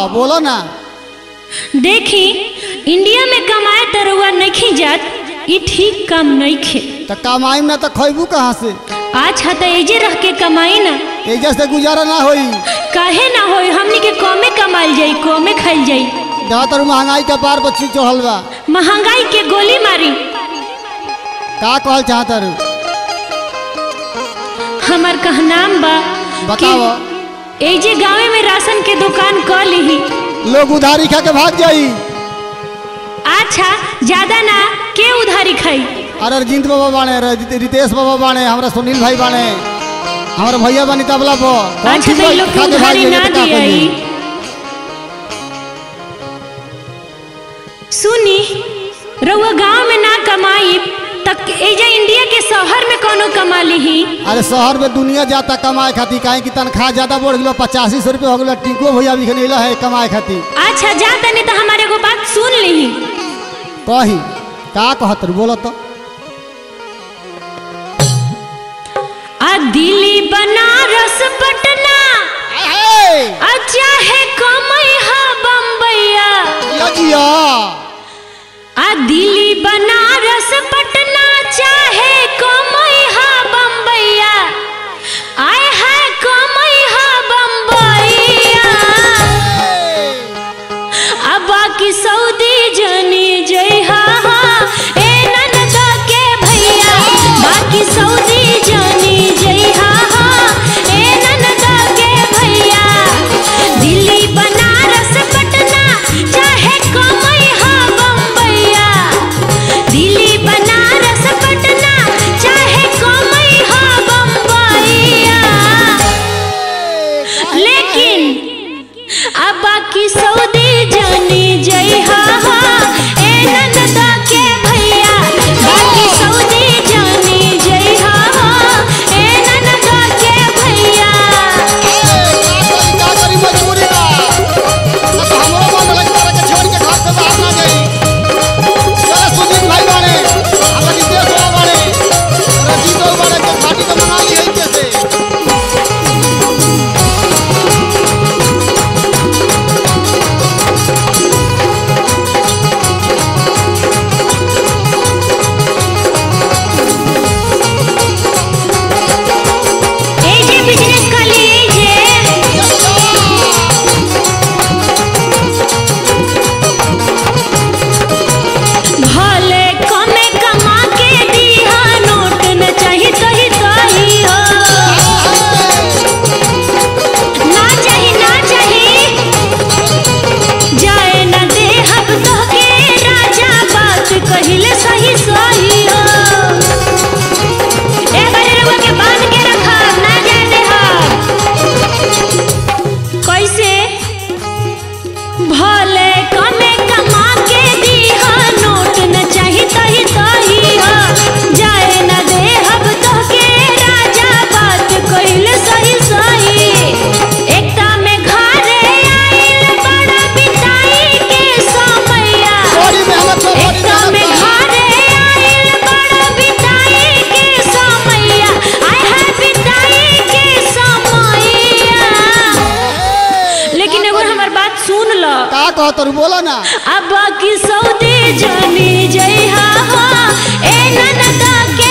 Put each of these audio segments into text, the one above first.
ह बोलो ना। देखी इंडिया में कमाए तरुआ नहीं जात ई ठीक काम नहीं खे। तो कमाई में तो खैबू कहाँ से? आज हा त एजे रह के कमाई ना। एजा से गुजारा ना होई। काहे ना होई हमनी के कमे कमाइल जाई कमे खाइल जाई। जहाँ तर महँगाई के पार बच्ची चढ़ल बा। महँगाई के गोली मारी। का कहल चाहत हमार कहनाम बा बताओ। कि एजे गाँव में राशन के दुकान क लीही लोग उधारी खा के भाग जाई। अच्छा ज़्यादा ना के उधारी खाई? अरे रजिंत बाबा रज- रितेश बाबा बाणे हमारा सुनील भाई बाणे हमारे भैया बानी तबला पर। कौन अच्छा तो लोग खा के भाग जाई सुनी रउआ गाँव में ना कमाई तक एजा इंडिया के शहर में कोनो कमा लीही अरे शहर में दुनिया जाता कमाए खातिर काहे की तनख्वाह ज़्यादा बढ़ गलो पचासी सौ रुपये हो गलो टिंको भैया भी खनेला है कमाए खातिर। अच्छा जा तनी तो हमारे को बात सुन लीही कही का कहत बोलो तो। आ दिल्ली बनारस पटना। आ चाहे कमई हा बम्बैया ल का कहत रू बोलो ना अब बाकी सऊदी जानी जय हा हा ए ननदा के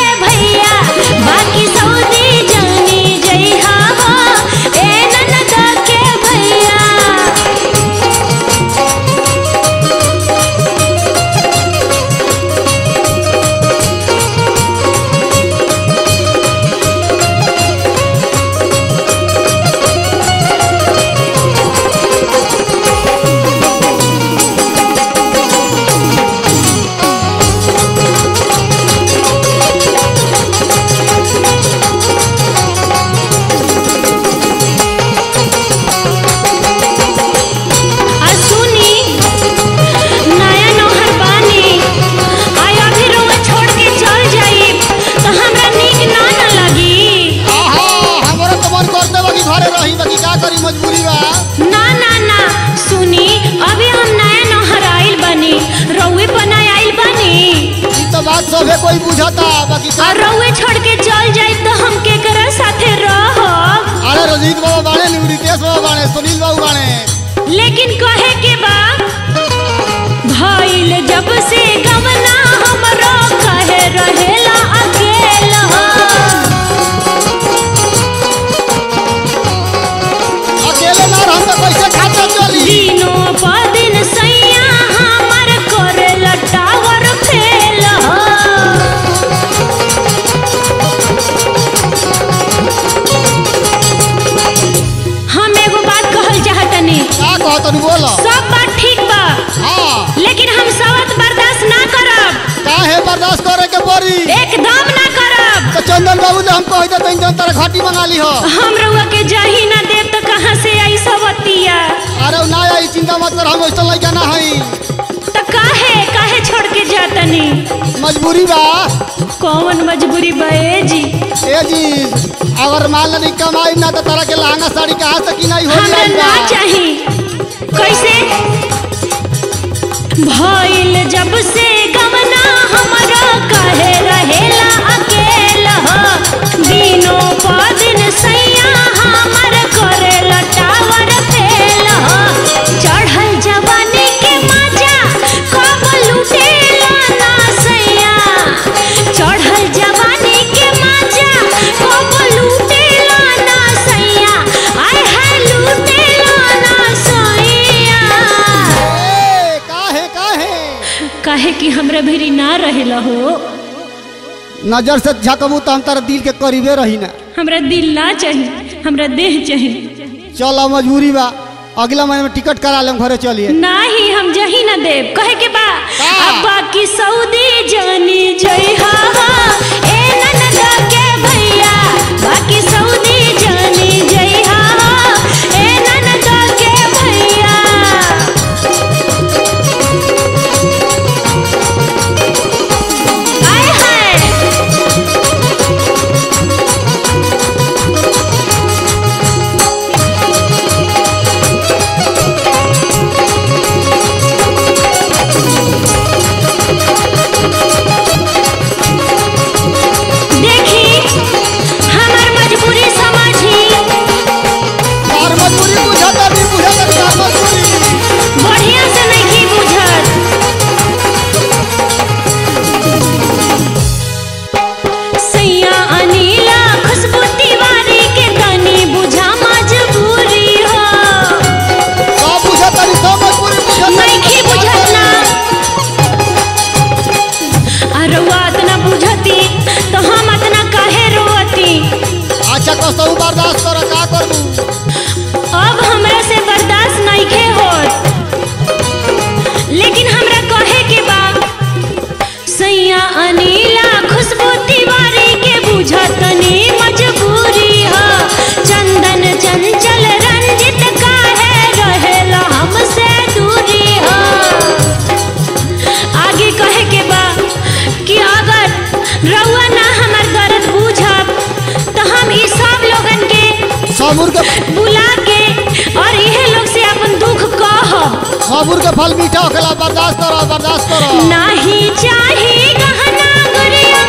तो कोई बुझता बाकी का और रउए छोड़ के चल जाई तो हम के केकरा साथे रह। अरे रोजीत बाबा बाणे रितेश बाबा बाणे सुनील बाबू बाणे लेकिन कहे के बा हम कह देते जन तारा घाटी मंगा ली हो। हम रउआ के जाही ना देव तो कहाँ से आई सवतिया अरे ना आई चिंता मत कर हम ऐसा लइका ना हई तो काहे काहे छोड़ के जातनी मजबूरी बा। कौन मजबूरी बे जी? ए जी अगर मान ली कमाई ना तो तारा के लहंगा साड़ी कहाँ से की नहीं हो हमरा ना चाही। कैसे? भइल जब से गवना हमरा काहे काहे कि हमरा भेरी ना रहेला हो। नज़र से झकबू तो हम तारा दिल के करीबे रही ना हमरा दिल ना चाहिए हमरा देह चाहिए चल मजबूरी बा अगला महीने में टिकट करा लेम घरे चलिए। नहीं हम जही ना देव कहे के बा अब बाकी सऊदी जानी जई अरुआ इतना बुझती तो हम इतना काहे रोती। अच्छा बर्दाश्त कर का करबू अब हमरा से बर्दाश्त नहीं खे होत। लेकिन हमरा कहे के बा सैया अनीला खुशबू तिवारी के बुझतनी मजबूरी ह। चंदन चंचल के फल मीठा होखेला बर्दाश्त कर बर्दाश्त कर। नाही चाही गहना गुड़िया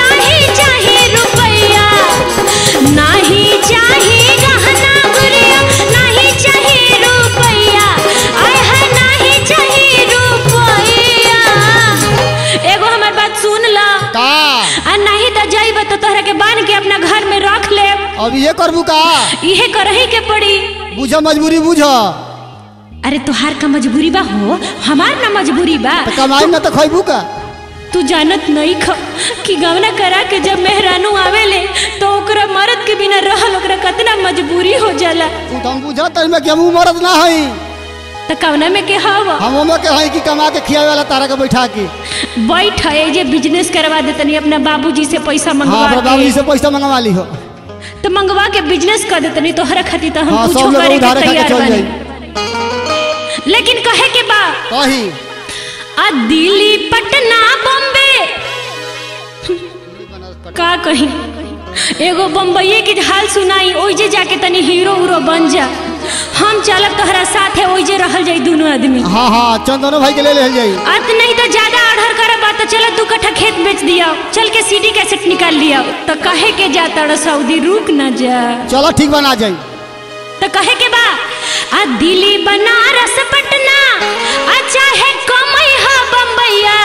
नाही चाही रुपैया। नाही चाही गहना गुड़िया नाही चाही रुपैया। आय है नाही चाही रुपैया। एगो हमर बात सुन ला। का? आ नहीं तो जाइब तो तोहरा के बाँध के अपना घर में रख लेब। अब ये करबू का? इहे करही के पड़ी। बुझ मजबूरी बुझ। अरे तोहार का मजबूरी बा हो हमार ना मजबूरी बा। तो कमाई ना तो खैबू का। तू जानत नहीं ख कि गवना करा के जब मेहरानू आवेले तो ओकरा मर्द के बिना रहल ओकरा कितना मजबूरी हो जाला। तू तो बुझत में कि हम मरद ना हई? त कवना में के हव? हम ओमे के हई कि कमा के खियावे वाला तारा के बैठा के। बैठ है जे बिज़नेस करवा देतनी अपना बाबूजी से पैसा हाँ मंगवा अपने बाबूजी से पैसा मंगवा ली हो। तो मंगवा के बिज़नेस कर देतनी तोहरा खातिर तो हम हाँ, कुछो करे के तैयार बानी। लेकिन कहे के बा? कही। आ दिल्ली पटना बॉम्बे। का कही? एगो बम्बई के हाल सुनाई ओइजे जाके तनी हीरो उरो बन जा। हम चलब तोहरा साथे ओइजे रहल जाई दोनों आदमी। हाँ हाँ चंदनो भाई के ले ले जाई अत नहीं तो ज़्यादा अढ़र करब तो चलो दू कट्ठा खेत बेच दिया चल के सीडी कैसेट निकाल लिया तो कहे के जाता रे सऊदी रुक ना जा। चलो ठीक बना जाई दिल्ली बनारस पटना। अच्छा है कमई हा बम्बैया